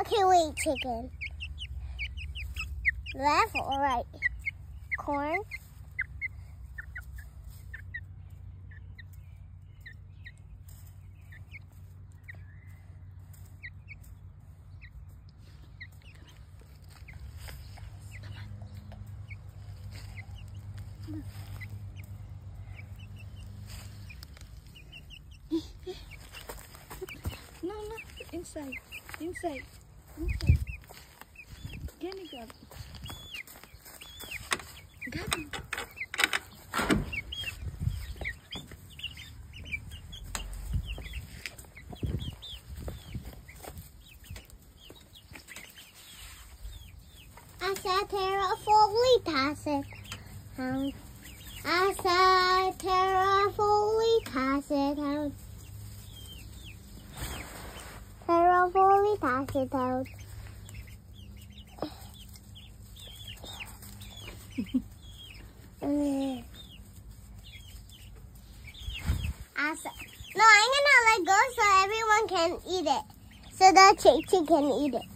Okay, wait, chicken. Left or right? Corn. No, no, inside, inside, Gani grab. Gani. Asa terra fully tasset. Um, asa terra Fully tasset out. Asa. No, I'm gonna let go so everyone can eat it. So the chick can eat it.